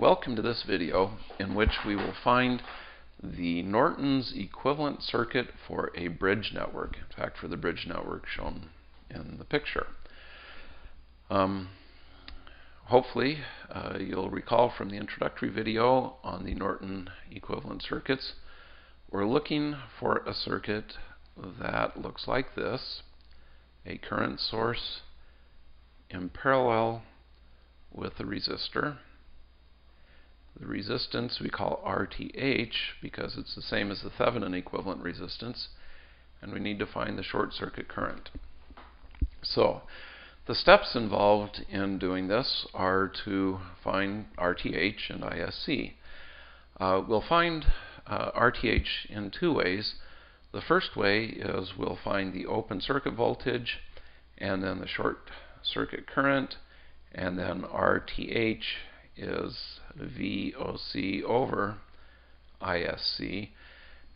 Welcome to this video in which we will find the Norton's equivalent circuit for a bridge network. In fact, for the bridge network shown in the picture. Um, hopefully, uh, you'll recall from the introductory video on the Norton equivalent circuits, we're looking for a circuit that looks like this, a current source in parallel with a resistor the resistance we call RTH because it's the same as the Thevenin equivalent resistance, and we need to find the short circuit current. So, the steps involved in doing this are to find RTH and ISC. Uh, we'll find uh, RTH in two ways. The first way is we'll find the open circuit voltage and then the short circuit current, and then RTH is VOC over ISC.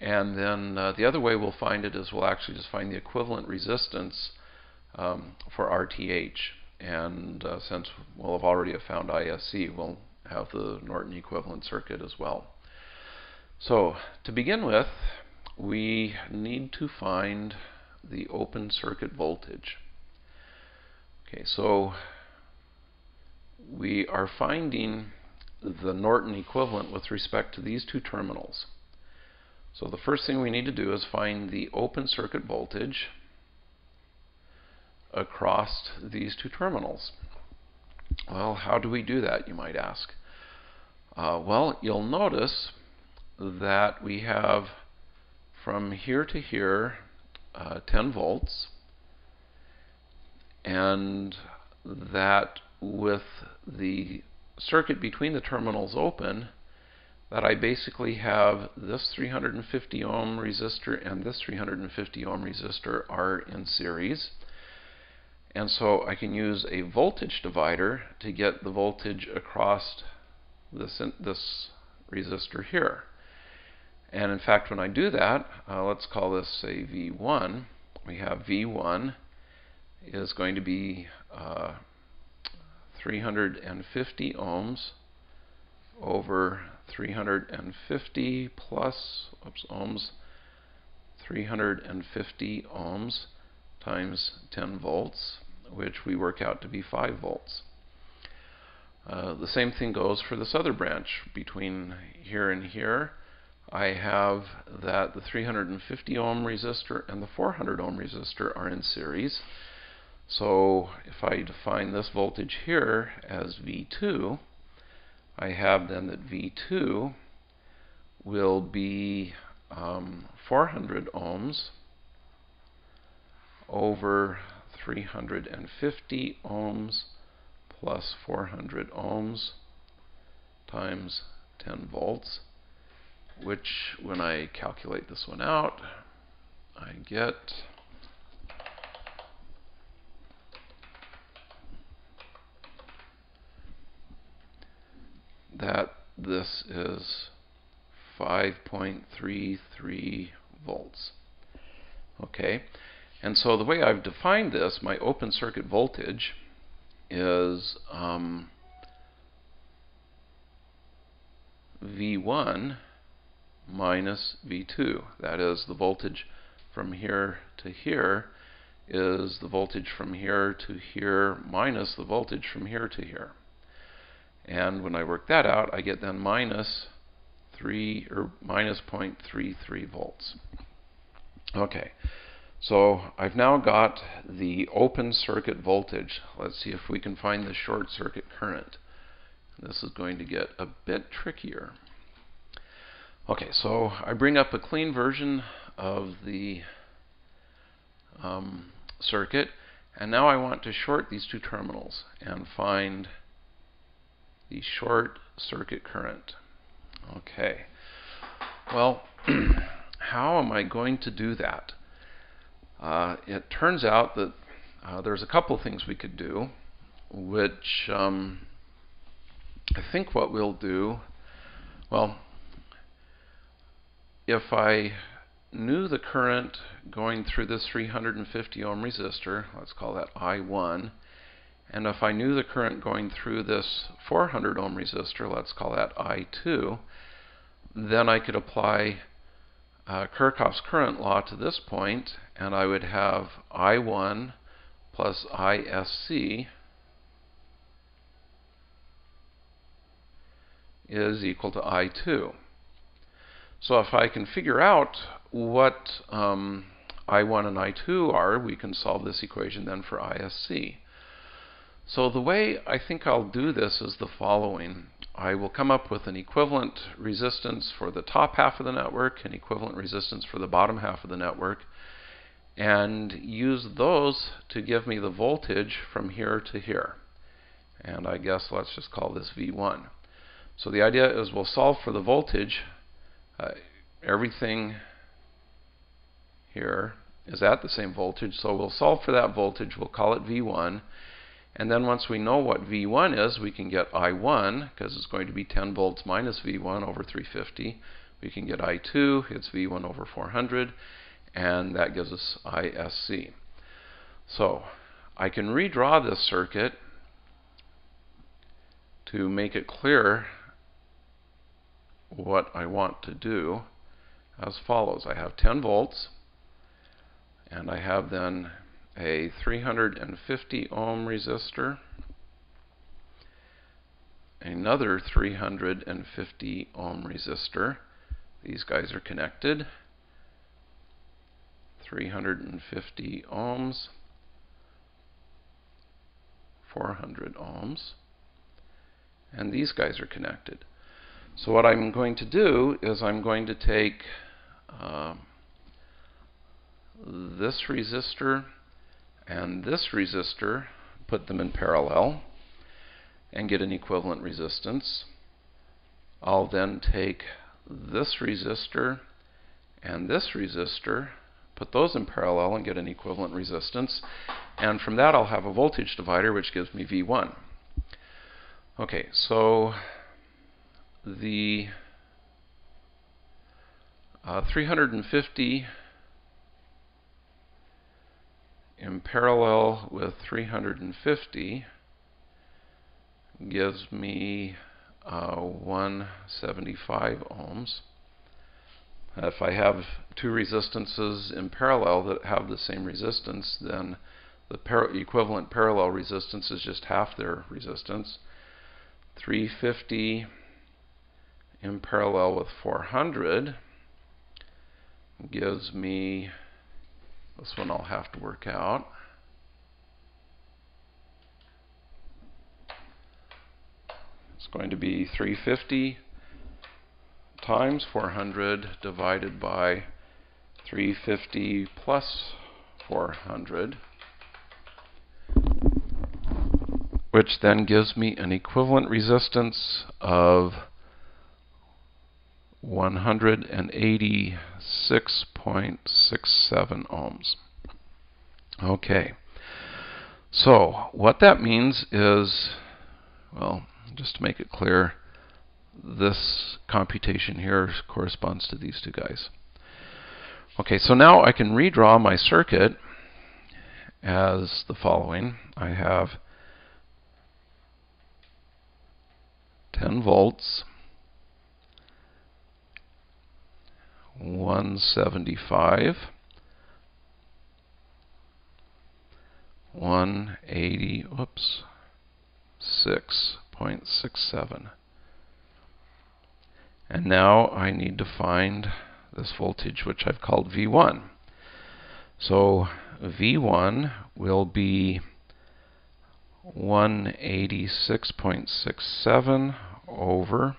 And then uh, the other way we'll find it is we'll actually just find the equivalent resistance um, for RTH. And uh, since we'll have already found ISC, we'll have the Norton equivalent circuit as well. So to begin with, we need to find the open circuit voltage. Okay, so we are finding the Norton equivalent with respect to these two terminals. So the first thing we need to do is find the open circuit voltage across these two terminals. Well, how do we do that, you might ask? Uh, well, you'll notice that we have from here to here uh, 10 volts, and that with the circuit between the terminals open that I basically have this 350 ohm resistor and this 350 ohm resistor are in series. And so I can use a voltage divider to get the voltage across this, this resistor here. And in fact, when I do that, uh, let's call this say V1. We have V1 is going to be uh, 350 ohms over 350 plus oops, ohms 350 ohms times 10 volts which we work out to be 5 volts. Uh, the same thing goes for this other branch between here and here I have that the 350 ohm resistor and the 400 ohm resistor are in series so if I define this voltage here as V2, I have then that V2 will be um, 400 ohms over 350 ohms plus 400 ohms times 10 volts, which when I calculate this one out, I get that this is 5.33 volts. Okay, and so the way I've defined this, my open circuit voltage is um, V1 minus V2. That is the voltage from here to here is the voltage from here to here minus the voltage from here to here. And when I work that out, I get then minus 3 or minus 0.33 volts. Okay, so I've now got the open circuit voltage. Let's see if we can find the short circuit current. This is going to get a bit trickier. Okay, so I bring up a clean version of the um, circuit, and now I want to short these two terminals and find the short circuit current. Okay. Well, how am I going to do that? Uh, it turns out that uh, there's a couple things we could do, which um, I think what we'll do, well, if I knew the current going through this 350 ohm resistor, let's call that I1, And if I knew the current going through this 400 ohm resistor, let's call that I2, then I could apply uh, Kirchhoff's current law to this point, and I would have I1 plus ISC is equal to I2. So if I can figure out what um, I1 and I2 are, we can solve this equation then for ISC. So the way I think I'll do this is the following. I will come up with an equivalent resistance for the top half of the network, an equivalent resistance for the bottom half of the network, and use those to give me the voltage from here to here. And I guess let's just call this V1. So the idea is we'll solve for the voltage. Uh, everything here is at the same voltage, so we'll solve for that voltage. We'll call it V1. And then once we know what V1 is, we can get I1, because it's going to be 10 volts minus V1 over 350. We can get I2, it's V1 over 400, and that gives us ISC. So I can redraw this circuit to make it clear what I want to do as follows. I have 10 volts, and I have then a 350 ohm resistor, another 350 ohm resistor. These guys are connected. 350 ohms, 400 ohms, and these guys are connected. So what I'm going to do is I'm going to take uh, this resistor and this resistor, put them in parallel, and get an equivalent resistance. I'll then take this resistor and this resistor, put those in parallel and get an equivalent resistance. And from that I'll have a voltage divider which gives me V1. Okay, so the uh, 350 in parallel with 350 gives me uh, 175 ohms. If I have two resistances in parallel that have the same resistance, then the par equivalent parallel resistance is just half their resistance. 350 in parallel with 400 gives me, this one I'll have to work out. It's going to be 350 times 400 divided by 350 plus 400 which then gives me an equivalent resistance of 186.67 ohms. Okay. So, what that means is, well, just to make it clear, this computation here corresponds to these two guys. Okay, so now I can redraw my circuit as the following. I have 10 volts 175, 180, whoops, 6.67. And now I need to find this voltage, which I've called V1. So V1 will be 186.67 over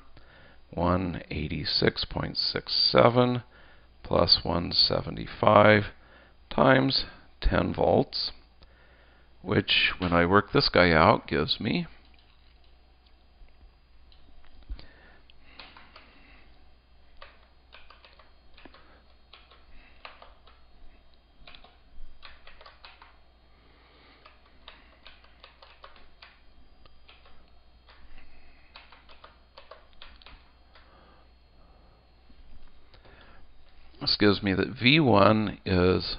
186.67 plus 175 times 10 volts, which when I work this guy out gives me This gives me that V1 is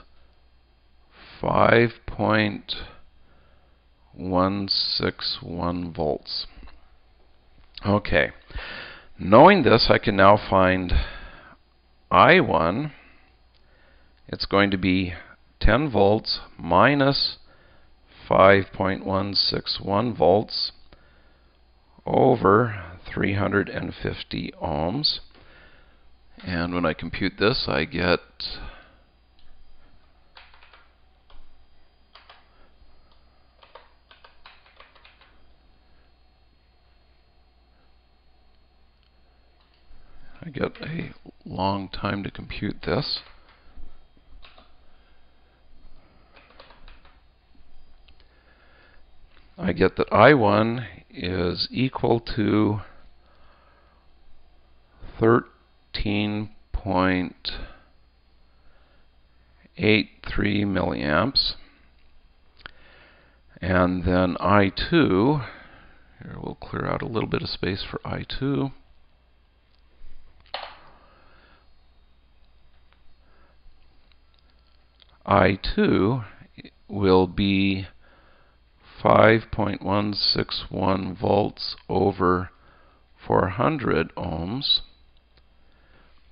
5.161 volts. Okay. Knowing this, I can now find I1. It's going to be 10 volts minus 5.161 volts over 350 ohms. And when I compute this, I get I get a long time to compute this. I get that I1 is equal to 13.83 milliamps. And then I2, here we'll clear out a little bit of space for I2. I2 will be 5.161 volts over 400 ohms,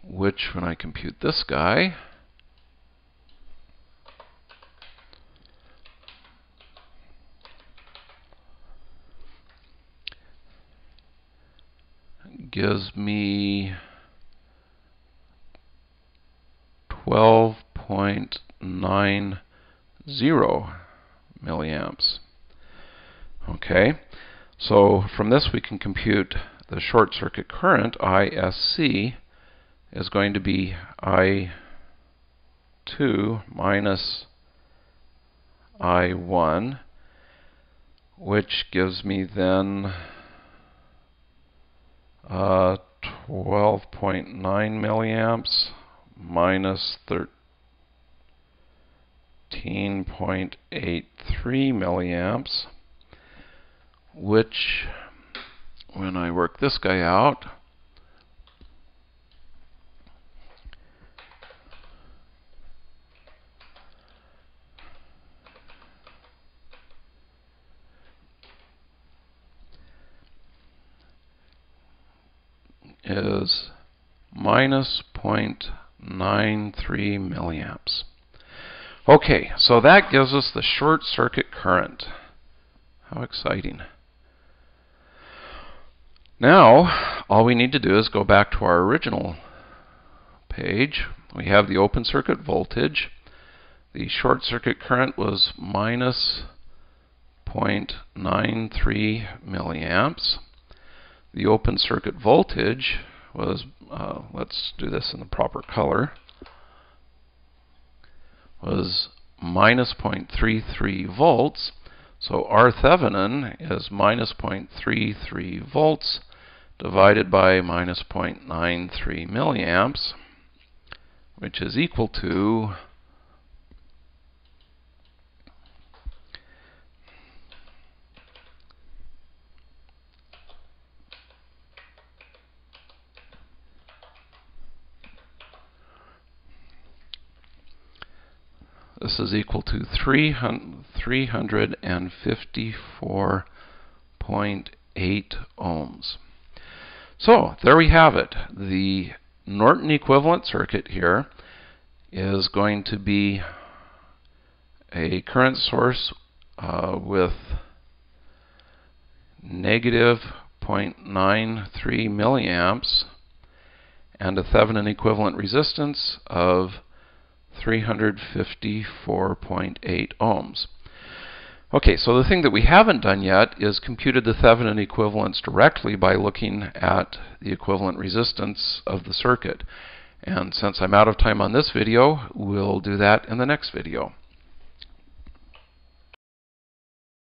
which when I compute this guy, gives me 12.90 milliamps. Okay, so from this we can compute the short circuit current, ISC, is going to be I2 minus I1, which gives me then uh, 12.9 milliamps minus 13.83 milliamps which when I work this guy out, is minus 0.93 milliamps. Okay, so that gives us the short circuit current. How exciting. Now, all we need to do is go back to our original page. We have the open circuit voltage. The short circuit current was minus 0.93 milliamps. The open circuit voltage was, uh, let's do this in the proper color, was minus 0.33 volts. So R Thevenin is minus 0.33 volts divided by minus 0.93 milliamps, which is equal to This is equal to 354.8 ohms. So there we have it. The Norton equivalent circuit here is going to be a current source uh, with negative 0.93 milliamps and a Thevenin equivalent resistance of 354.8 ohms. Okay, so the thing that we haven't done yet is computed the Thevenin equivalence directly by looking at the equivalent resistance of the circuit. And since I'm out of time on this video, we'll do that in the next video.